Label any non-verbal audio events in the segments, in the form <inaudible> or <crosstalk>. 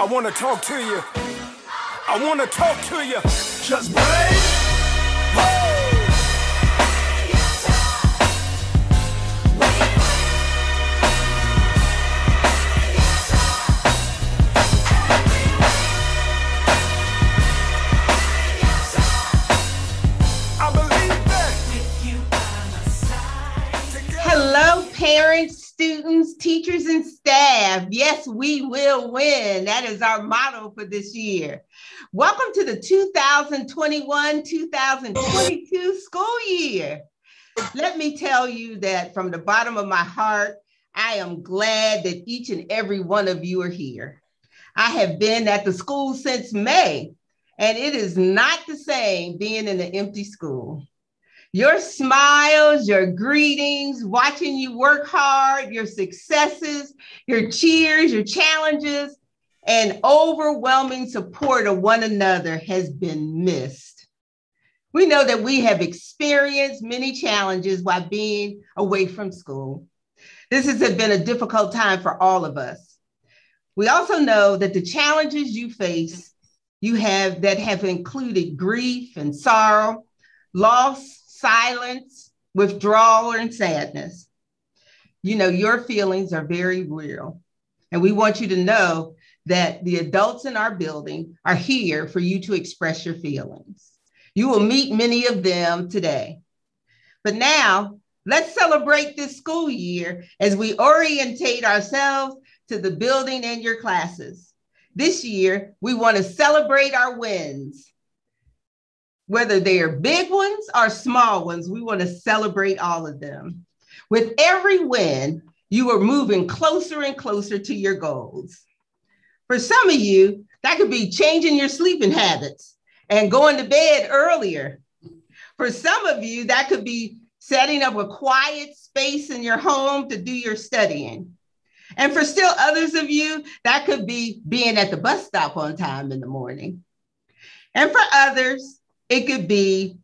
I want to talk to you. I want to talk to you. Just break. Parents, students, teachers, and. Yes, we will win. That is our motto for this year. Welcome to the 2021 2022 school year. Let me tell you that from the bottom of my heart, I am glad that each and every one of you are here. I have been at the school since May, and it is not the same being in an empty school. Your smiles, your greetings, watching you work hard, your successes, your cheers, your challenges, and overwhelming support of one another has been missed. We know that we have experienced many challenges while being away from school. This has been a difficult time for all of us. We also know that the challenges you face, you have that have included grief and sorrow, loss, silence, withdrawal, and sadness. You know, your feelings are very real. And we want you to know that the adults in our building are here for you to express your feelings. You will meet many of them today. But now, let's celebrate this school year as we orientate ourselves to the building and your classes. This year, we want to celebrate our wins. Whether they are big ones or small ones, we want to celebrate all of them. With every win, you are moving closer and closer to your goals. For some of you, that could be changing your sleeping habits and going to bed earlier. For some of you, that could be setting up a quiet space in your home to do your studying. And for still others of you, that could be being at the bus stop on time in the morning. And for others, it could be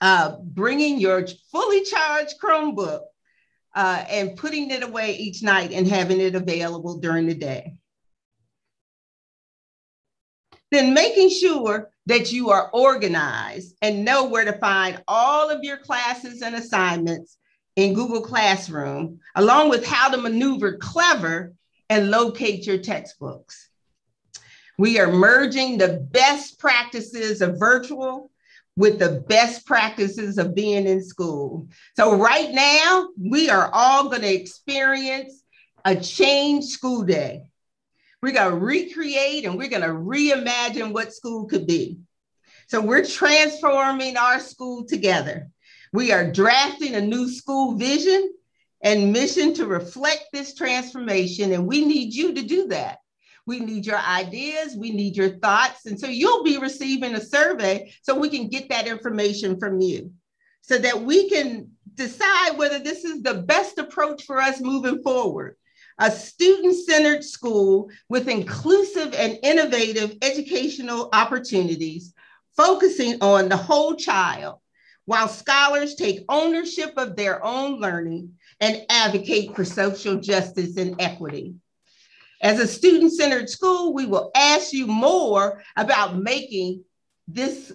uh, bringing your fully charged Chromebook uh, and putting it away each night and having it available during the day. Then making sure that you are organized and know where to find all of your classes and assignments in Google Classroom, along with how to maneuver clever and locate your textbooks. We are merging the best practices of virtual with the best practices of being in school. So, right now, we are all going to experience a changed school day. We're going to recreate and we're going to reimagine what school could be. So, we're transforming our school together. We are drafting a new school vision and mission to reflect this transformation, and we need you to do that. We need your ideas, we need your thoughts. And so you'll be receiving a survey so we can get that information from you so that we can decide whether this is the best approach for us moving forward. A student centered school with inclusive and innovative educational opportunities, focusing on the whole child, while scholars take ownership of their own learning and advocate for social justice and equity. As a student centered school, we will ask you more about making this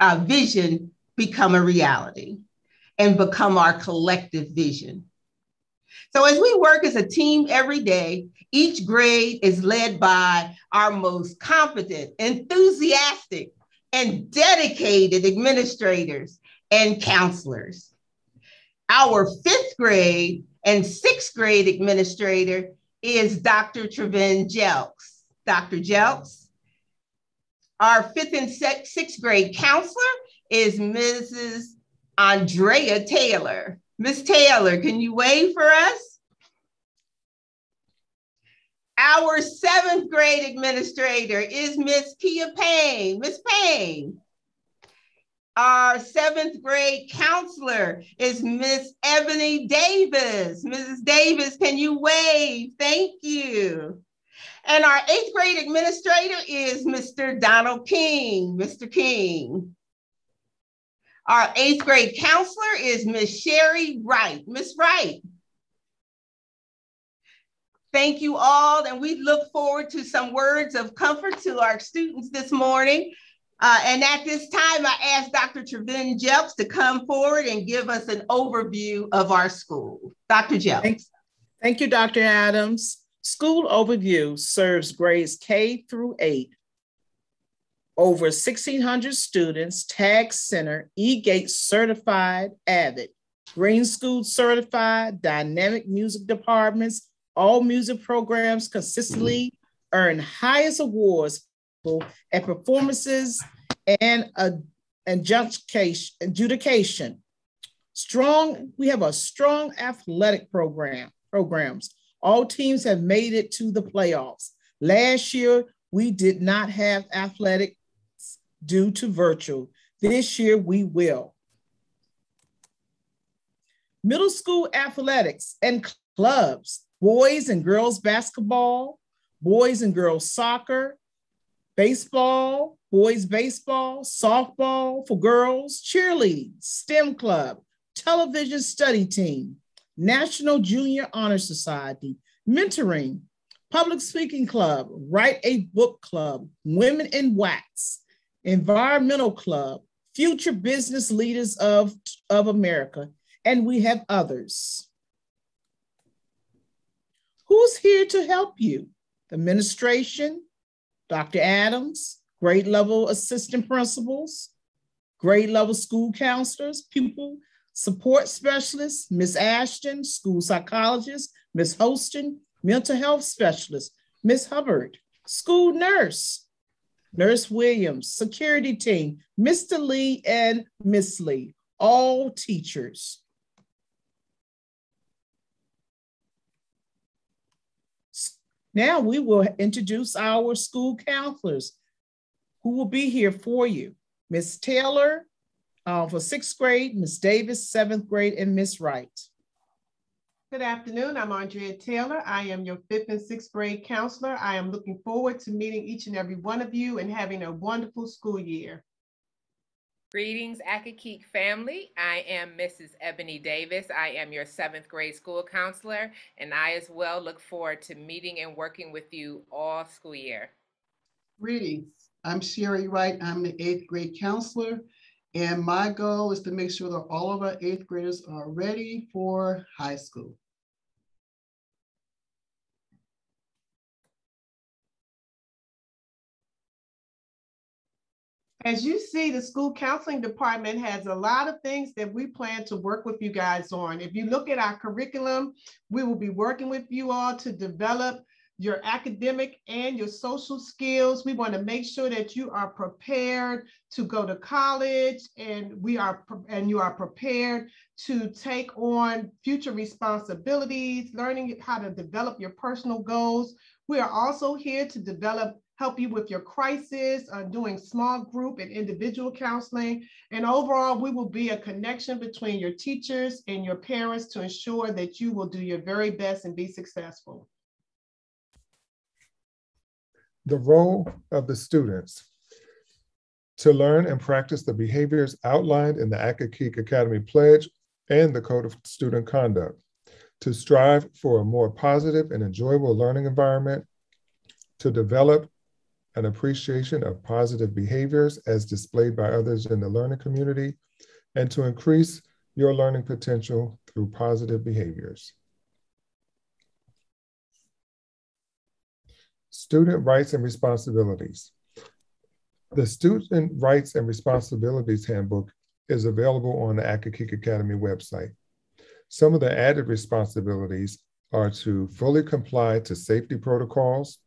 uh, vision become a reality and become our collective vision. So, as we work as a team every day, each grade is led by our most competent, enthusiastic, and dedicated administrators and counselors. Our fifth grade and sixth grade administrator is Dr. Trevin Jelks. Dr. Jelks. Our fifth and sixth grade counselor is Mrs. Andrea Taylor. Miss Taylor, can you wave for us? Our seventh grade administrator is Miss Kia Payne. Miss Payne. Our seventh grade counselor is Miss Ebony Davis. Mrs. Davis, can you wave? Thank you. And our eighth grade administrator is Mr. Donald King. Mr. King. Our eighth grade counselor is Miss Sherry Wright. Miss Wright. Thank you all. And we look forward to some words of comfort to our students this morning. Uh, and at this time, I ask Dr. Trevin Jelks to come forward and give us an overview of our school. Dr. Jelks. Thanks. Thank you, Dr. Adams. School Overview serves grades K through 8. Over 1,600 students, Tag Center, E-Gate certified, AVID, Green School certified, dynamic music departments, all music programs consistently earn highest awards at performances and adjudication. Strong, we have a strong athletic program programs. All teams have made it to the playoffs. Last year, we did not have athletics due to virtual. This year, we will. Middle school athletics and clubs, boys and girls basketball, boys and girls soccer, baseball, boys baseball, softball for girls, cheerleading, STEM club, television study team, National Junior Honor Society, mentoring, public speaking club, write a book club, women in wax, environmental club, future business leaders of, of America, and we have others. Who's here to help you? The administration, Dr. Adams, grade level assistant principals, grade level school counselors, pupil support specialists, Miss Ashton, school psychologist, Miss Holston, mental health specialist, Miss Hubbard, school nurse, Nurse Williams, security team, Mr. Lee and Miss Lee, all teachers. Now we will introduce our school counselors who will be here for you. Miss Taylor uh, for sixth grade, Miss Davis, seventh grade, and Miss Wright. Good afternoon. I'm Andrea Taylor. I am your fifth and sixth grade counselor. I am looking forward to meeting each and every one of you and having a wonderful school year. Greetings, Accokeek family. I am Mrs. Ebony Davis. I am your seventh grade school counselor, and I as well look forward to meeting and working with you all school year. Greetings. I'm Sherry Wright. I'm the eighth grade counselor, and my goal is to make sure that all of our eighth graders are ready for high school. As you see, the school counseling department has a lot of things that we plan to work with you guys on. If you look at our curriculum, we will be working with you all to develop your academic and your social skills. We want to make sure that you are prepared to go to college and we are and you are prepared to take on future responsibilities, learning how to develop your personal goals. We are also here to develop help you with your crisis, uh, doing small group and individual counseling. And overall, we will be a connection between your teachers and your parents to ensure that you will do your very best and be successful. The role of the students to learn and practice the behaviors outlined in the Accokeek Academy Pledge and the Code of Student Conduct, to strive for a more positive and enjoyable learning environment, to develop an appreciation of positive behaviors as displayed by others in the learning community, and to increase your learning potential through positive behaviors. Student rights and responsibilities. The Student Rights and Responsibilities Handbook is available on the Accokeek Academy website. Some of the added responsibilities are to fully comply to safety protocols,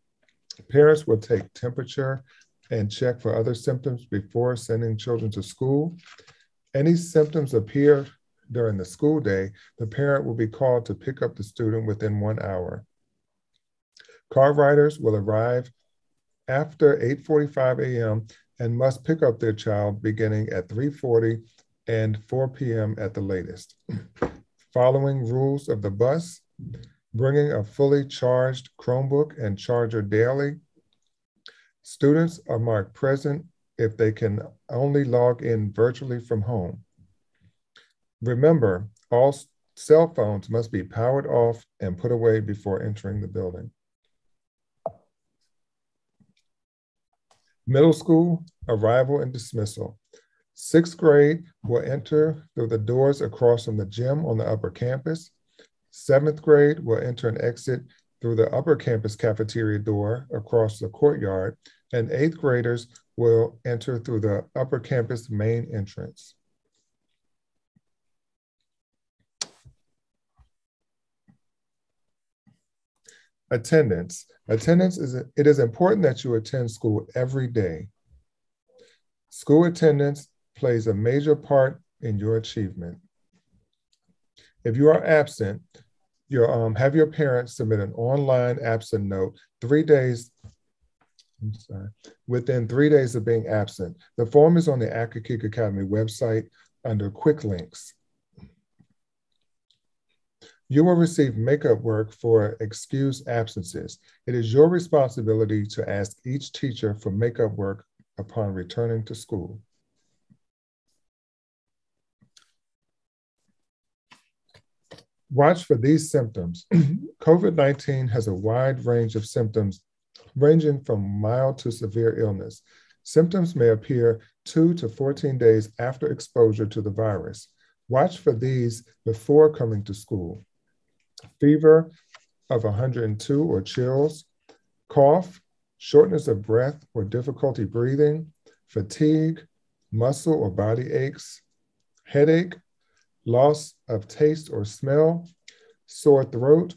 Parents will take temperature and check for other symptoms before sending children to school. Any symptoms appear during the school day, the parent will be called to pick up the student within one hour. Car riders will arrive after 8.45 a.m. and must pick up their child beginning at 3.40 and 4 p.m. at the latest. <clears throat> Following rules of the bus, bringing a fully charged Chromebook and charger daily. Students are marked present if they can only log in virtually from home. Remember, all Cell phones must be powered off and put away before entering the building. Middle school, arrival and dismissal. Sixth grade will enter through the doors across from the gym on the upper campus. Seventh grade will enter and exit through the upper campus cafeteria door across the courtyard, and eighth graders will enter through the upper campus main entrance. Attendance. Attendance is, it is important that you attend school every day. School attendance plays a major part in your achievement. If you are absent, your, um, have your parents submit an online absent note three days I'm sorry, within three days of being absent. The form is on the Accokeek Academy website under quick links. You will receive makeup work for excused absences. It is your responsibility to ask each teacher for makeup work upon returning to school. Watch for these symptoms. <clears throat> COVID 19 has a wide range of symptoms, ranging from mild to severe illness. Symptoms may appear 2 to 14 days after exposure to the virus. Watch for these before coming to school fever of 102 or chills, cough, shortness of breath or difficulty breathing, fatigue, muscle or body aches, headache, loss of taste or smell, sore throat,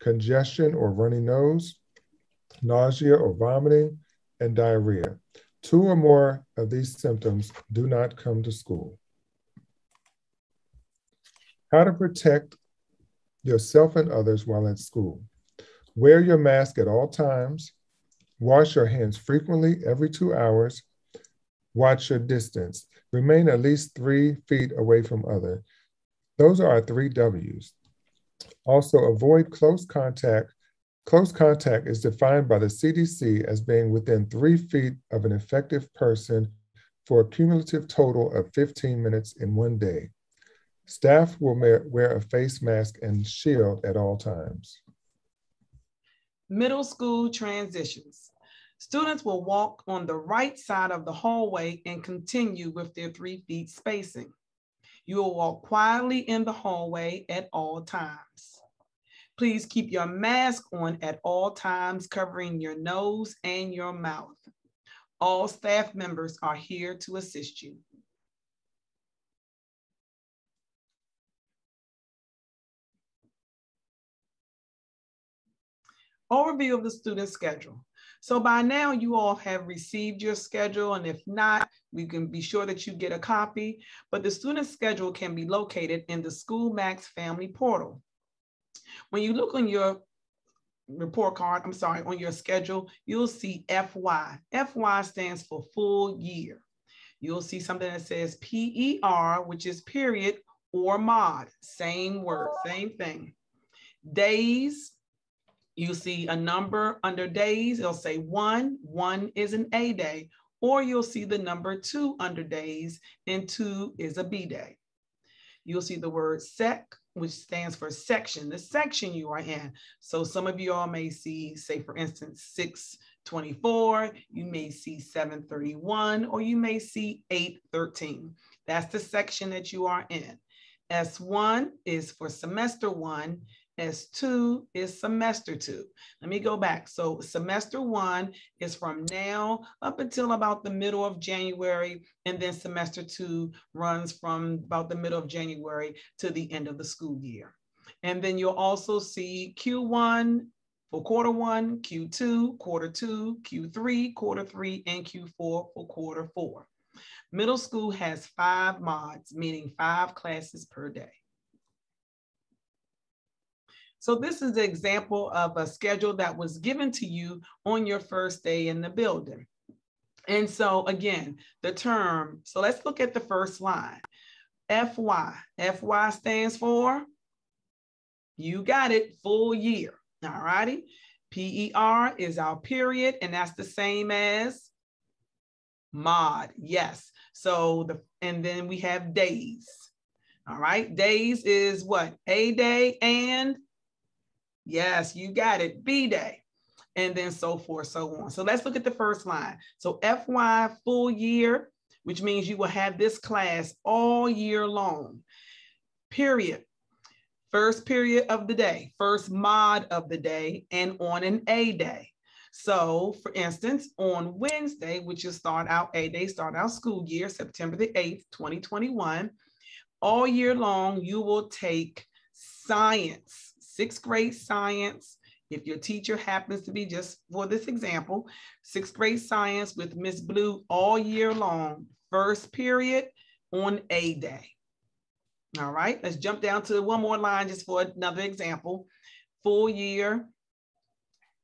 congestion or runny nose, nausea or vomiting, and diarrhea. Two or more of these symptoms do not come to school. How to protect yourself and others while at school. Wear your mask at all times. Wash your hands frequently every two hours. Watch your distance. Remain at least three feet away from other. Those are our three W's. Also, avoid close contact. Close contact is defined by the CDC as being within three feet of an infected person for a cumulative total of 15 minutes in one day. Staff will wear a face mask and shield at all times. Middle school transitions. Students will walk on the right side of the hallway and continue with their three feet spacing. You will walk quietly in the hallway at all times. Please keep your mask on at all times, covering your nose and your mouth. All staff members are here to assist you. overview of the student schedule. So by now you all have received your schedule and if not, we can be sure that you get a copy, but the student schedule can be located in the SchoolMAX Family Portal. When you look on your report card, I'm sorry, on your schedule, you'll see FY. FY stands for full year. You'll see something that says PER, which is period, or mod, same word, same thing. Days, you see a number under days, it'll say one, one is an A day, or you'll see the number two under days, and two is a B day. You'll see the word sec, which stands for section, the section you are in. So some of you all may see, say for instance, 624, you may see 731, or you may see 813. That's the section that you are in. S1 is for semester one, S2 is semester two. Let me go back. So semester one is from now up until about the middle of January, and then semester two runs from about the middle of January to the end of the school year. And then you'll also see Q1 for quarter one, Q2, quarter two, Q3, quarter three, and Q4 for quarter four. Middle school has five mods, meaning five classes per day. So this is an example of a schedule that was given to you on your first day in the building. And so again, the term, so let's look at the first line. FY, FY stands for, you got it, full year, all righty? PER is our period, and that's the same as mod, yes. So the, and then we have days, All right, days is what? A day and yes, you got it, B day. And then so forth, so on. So let's look at the first line. So FY full year, which means you will have this class all year long, period. First period of the day, first mod of the day, and on an A day. So, for instance, on Wednesday, which is start out A day, start out school year, September the 8th, 2021, all year long, you will take science, sixth grade science. If your teacher happens to be, just for this example, sixth grade science with Miss Blue all year long, first period on A day. All right, let's jump down to one more line just for another example. Full year,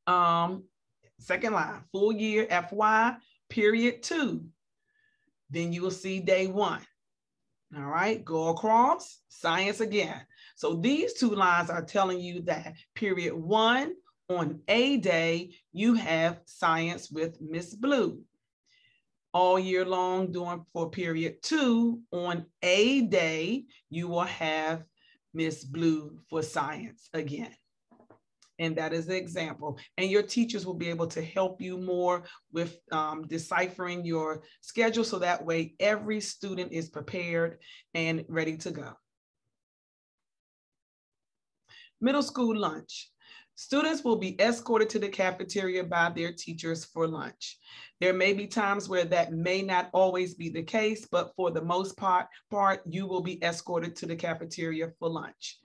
um, second line, full year FY period two. Then you will see day one. All right, go across, science again. So these two lines are telling you that period one on A day, you have science with Miss Blue. All year long, doing for period two, on A day, you will have Miss Blue for science again. And that is the example. And your teachers will be able to help you more with um, deciphering your schedule so that way every student is prepared and ready to go. Middle school lunch. Students will be escorted to the cafeteria by their teachers for lunch. There may be times where that may not always be the case, but for the most part, part you will be escorted to the cafeteria for lunch.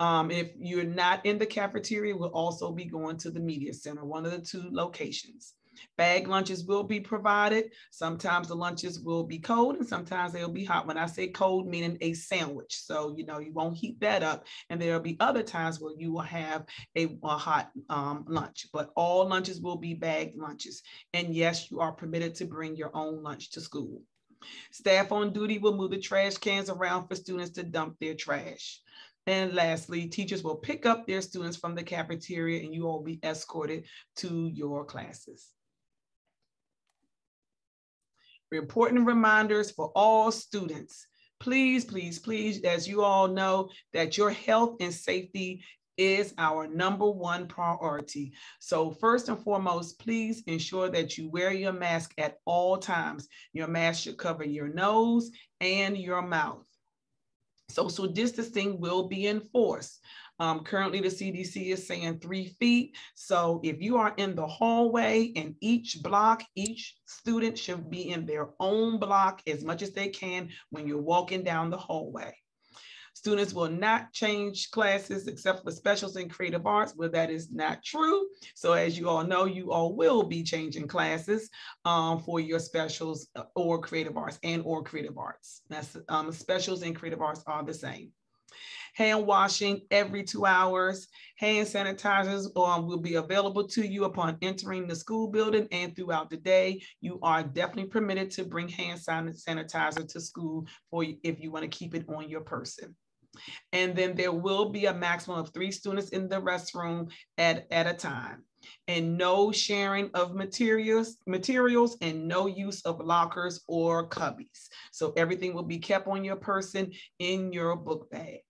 Um, if you're not in the cafeteria, we'll also be going to the media center, one of the two locations. Bag lunches will be provided. Sometimes the lunches will be cold and sometimes they'll be hot. When I say cold, meaning a sandwich. So, you know, you won't heat that up. And there'll be other times where you will have a, a hot um, lunch, but all lunches will be bagged lunches. And yes, you are permitted to bring your own lunch to school. Staff on duty will move the trash cans around for students to dump their trash. And lastly, teachers will pick up their students from the cafeteria and you all be escorted to your classes. Important reminders for all students. Please, please, please, as you all know, that your health and safety is our number one priority. So first and foremost, please ensure that you wear your mask at all times. Your mask should cover your nose and your mouth. Social distancing will be enforced. Um, currently, the CDC is saying three feet. So if you are in the hallway in each block, each student should be in their own block as much as they can when you're walking down the hallway. Students will not change classes except for specials in creative arts, where that is not true. So as you all know, you all will be changing classes um, for your specials uh, or creative arts and or creative arts. That's um, specials and creative arts are the same hand washing every two hours. Hand sanitizers um, will be available to you upon entering the school building and throughout the day. You are definitely permitted to bring hand sanitizer to school for if you want to keep it on your person. And then there will be a maximum of three students in the restroom at, at a time. And no sharing of materials, materials and no use of lockers or cubbies. So everything will be kept on your person in your book bag.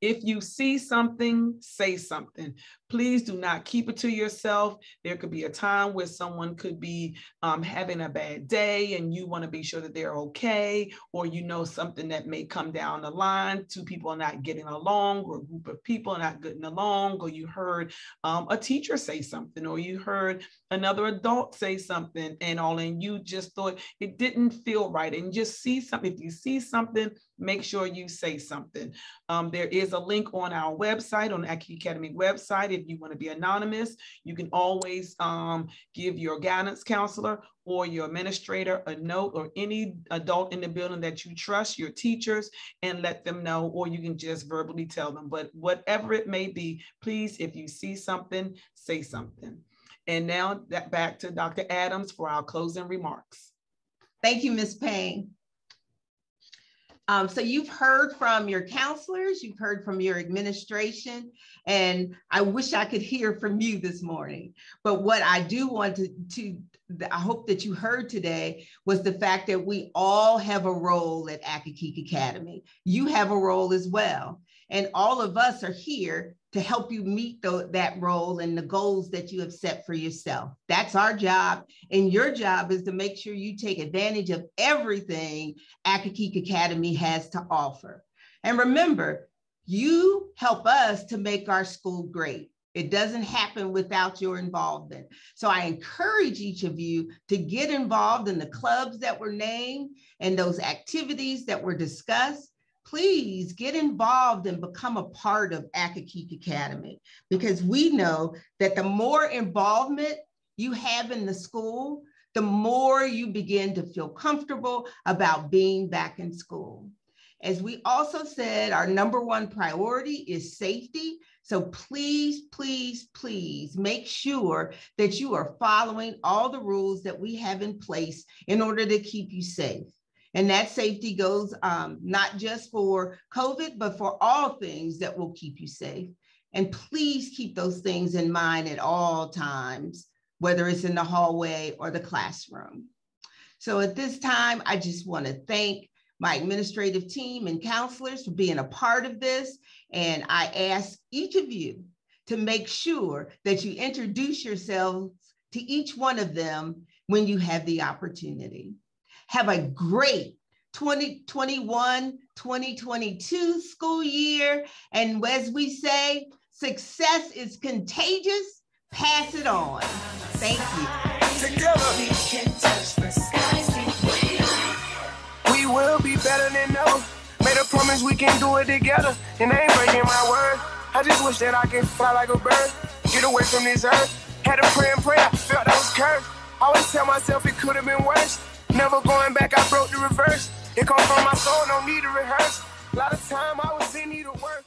If you see something, say something. Please do not keep it to yourself. There could be a time where someone could be um, having a bad day and you want to be sure that they're okay, or you know something that may come down the line. Two people are not getting along, or a group of people are not getting along, or you heard um, a teacher say something, or you heard another adult say something, and all, and you just thought it didn't feel right. And just see something. If you see something, make sure you say something. Um, there is a link on our website, on the Academy website. If you want to be anonymous, you can always um, give your guidance counselor or your administrator a note or any adult in the building that you trust, your teachers, and let them know, or you can just verbally tell them. But whatever it may be, please, if you see something, say something. And now that back to Dr. Adams for our closing remarks. Thank you, Ms. Payne. Um, so you've heard from your counselors, you've heard from your administration, and I wish I could hear from you this morning. But what I do want to, to I hope that you heard today was the fact that we all have a role at Accokeek Academy. You have a role as well. And all of us are here to help you meet the, that role and the goals that you have set for yourself. That's our job. And your job is to make sure you take advantage of everything Accokeek Academy has to offer. And remember, you help us to make our school great. It doesn't happen without your involvement. So I encourage each of you to get involved in the clubs that were named and those activities that were discussed please get involved and become a part of Accokeek Academy because we know that the more involvement you have in the school, the more you begin to feel comfortable about being back in school. As we also said, our number one priority is safety. So please, please, please make sure that you are following all the rules that we have in place in order to keep you safe. And that safety goes um, not just for COVID, but for all things that will keep you safe. And please keep those things in mind at all times, whether it's in the hallway or the classroom. So at this time, I just want to thank my administrative team and counselors for being a part of this. And I ask each of you to make sure that you introduce yourselves to each one of them when you have the opportunity. Have a great 2021 2022 school year. And as we say, success is contagious. Pass it on. Thank you. Together. We will be better than ever. Made a promise we can do it together. And I ain't breaking my word. I just wish that I could fly like a bird. Get away from this earth. Had a prayer and prayer. Felt that was cursed. Always tell myself it could have been worse. Never going back, I broke the reverse. It come from my soul, no need to rehearse. A lot of time I was in need of work.